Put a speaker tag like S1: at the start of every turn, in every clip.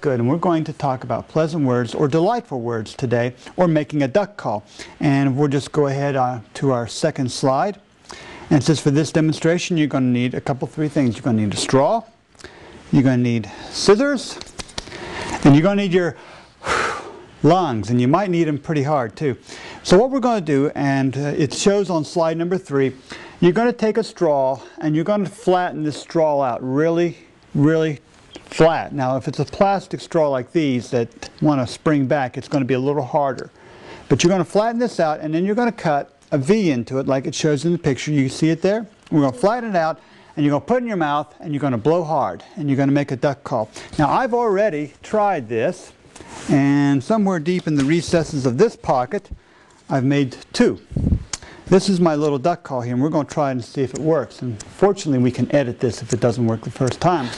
S1: Good, and we're going to talk about pleasant words or delightful words today, or making a duck call. And we'll just go ahead uh, to our second slide. And it says for this demonstration, you're going to need a couple, three things. You're going to need a straw, you're going to need scissors, and you're going to need your lungs, and you might need them pretty hard too. So what we're going to do, and uh, it shows on slide number three, you're going to take a straw and you're going to flatten this straw out really, really flat. Now if it's a plastic straw like these that want to spring back, it's going to be a little harder. But you're going to flatten this out and then you're going to cut a V into it like it shows in the picture. You see it there? We're going to flatten it out and you're going to put it in your mouth and you're going to blow hard and you're going to make a duck call. Now I've already tried this and somewhere deep in the recesses of this pocket I've made two. This is my little duck call here and we're going to try and see if it works. And fortunately we can edit this if it doesn't work the first time.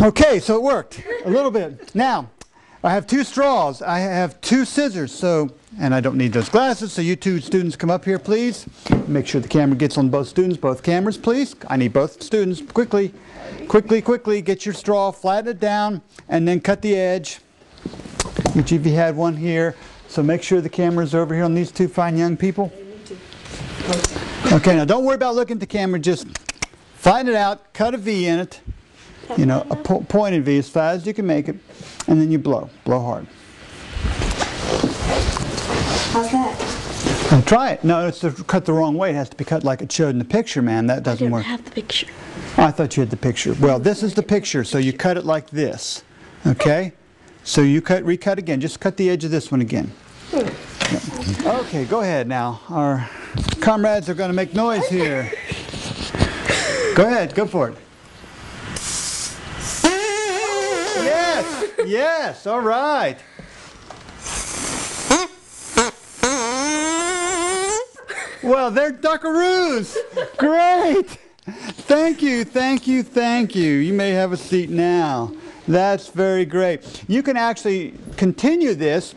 S1: Okay, so it worked a little bit. Now, I have two straws. I have two scissors, so, and I don't need those glasses, so you two students come up here, please. Make sure the camera gets on both students, both cameras, please. I need both students. Quickly, quickly, quickly, get your straw, flatten it down, and then cut the edge. Each of you had one here, so make sure the camera's over here on these two fine young people. Okay, now don't worry about looking at the camera, just flatten it out, cut a V in it you know, a po pointed V as fast as you can make it, and then you blow, blow hard.
S2: How's that?
S1: And try it. No, it's cut the wrong way. It has to be cut like it showed in the picture, man. That doesn't
S2: I don't
S1: work.
S2: have the picture.
S1: Oh, I thought you had the picture. Well, this is the picture, so you cut it like this. Okay? So you cut, recut again. Just cut the edge of this one again. Yeah. Okay, go ahead now. Our comrades are going to make noise here. Go ahead, go for it. Yes, yes, all right. Well, they're duckaroos. Great. Thank you, thank you, thank you. You may have a seat now. That's very great. You can actually continue this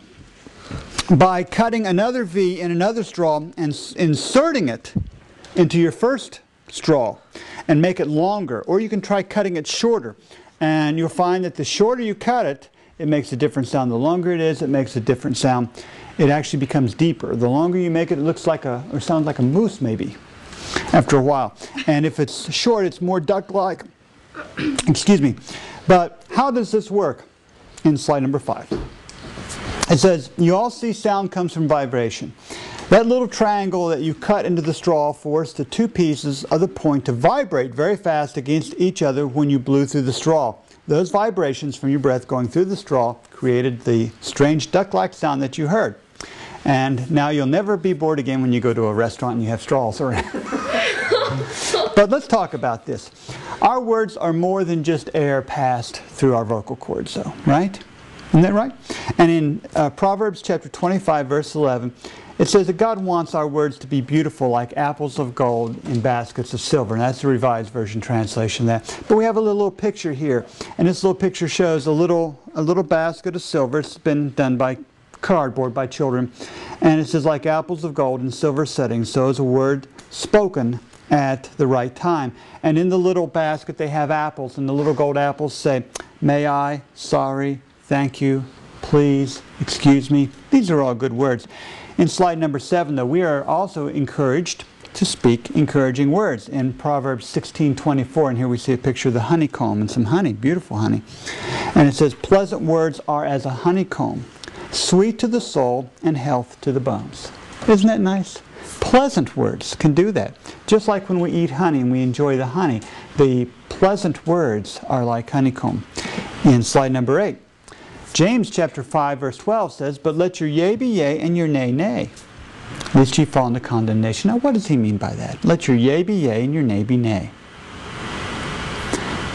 S1: by cutting another V in another straw and inserting it into your first straw and make it longer. Or you can try cutting it shorter. And you'll find that the shorter you cut it, it makes a different sound. The longer it is, it makes a different sound. It actually becomes deeper. The longer you make it, it looks like a, or sounds like a moose maybe, after a while. And if it's short, it's more duck-like. Excuse me. But how does this work? In slide number five. It says, you all see sound comes from vibration. That little triangle that you cut into the straw forced the two pieces of the point to vibrate very fast against each other when you blew through the straw. Those vibrations from your breath going through the straw created the strange duck-like sound that you heard. And now you'll never be bored again when you go to a restaurant and you have straws around. but let's talk about this. Our words are more than just air passed through our vocal cords, though, right? Isn't that right? And in uh, Proverbs chapter 25, verse 11, it says that God wants our words to be beautiful like apples of gold in baskets of silver. And that's the revised version translation that. But we have a little picture here. And this little picture shows a little, a little basket of silver. It's been done by cardboard by children. And it says like apples of gold in silver settings. So is a word spoken at the right time. And in the little basket they have apples. And the little gold apples say, may I, sorry, thank you, please, excuse me. These are all good words. In slide number seven, though, we are also encouraged to speak encouraging words. In Proverbs 16:24, and here we see a picture of the honeycomb and some honey, beautiful honey. And it says, "Pleasant words are as a honeycomb, sweet to the soul and health to the bones." Isn't that nice? Pleasant words can do that. Just like when we eat honey and we enjoy the honey, the pleasant words are like honeycomb. In slide number eight, James chapter 5 verse 12 says, But let your yea be yea and your nay nay, lest ye fall into condemnation. Now what does he mean by that? Let your yea be yea and your nay be nay.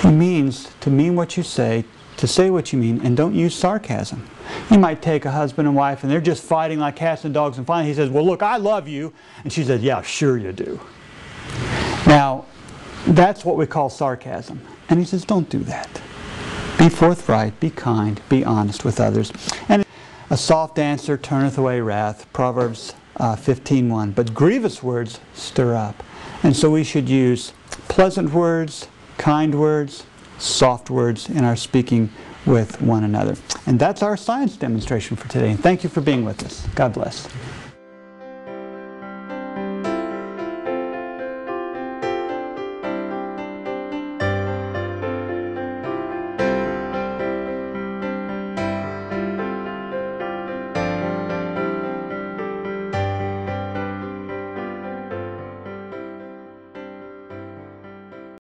S1: He means to mean what you say, to say what you mean, and don't use sarcasm. You might take a husband and wife and they're just fighting like cats and dogs, and finally he says, Well, look, I love you. And she says, Yeah, sure you do. Now, that's what we call sarcasm. And he says, Don't do that. Be forthright, be kind, be honest with others. And a soft answer turneth away wrath, Proverbs uh, 15.1. But grievous words stir up. And so we should use pleasant words, kind words, soft words in our speaking with one another. And that's our science demonstration for today. And thank you for being with us. God bless.